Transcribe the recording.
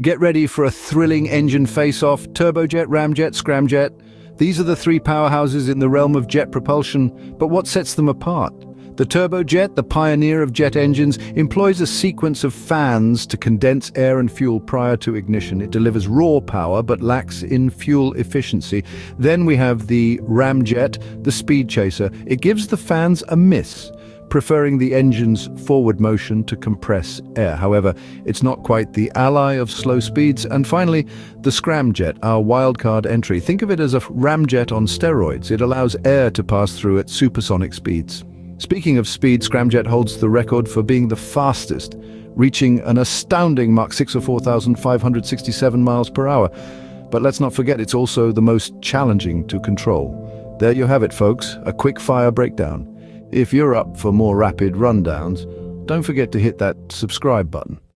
Get ready for a thrilling engine face-off, turbojet, ramjet, scramjet. These are the three powerhouses in the realm of jet propulsion, but what sets them apart? The turbojet, the pioneer of jet engines, employs a sequence of fans to condense air and fuel prior to ignition. It delivers raw power but lacks in fuel efficiency. Then we have the ramjet, the speed chaser. It gives the fans a miss preferring the engine's forward motion to compress air. However, it's not quite the ally of slow speeds. And finally, the scramjet, our wildcard entry. Think of it as a ramjet on steroids. It allows air to pass through at supersonic speeds. Speaking of speed, Scramjet holds the record for being the fastest, reaching an astounding Mach 6 or 4,567 miles per hour. But let's not forget it's also the most challenging to control. There you have it, folks, a quick fire breakdown. If you're up for more rapid rundowns, don't forget to hit that subscribe button.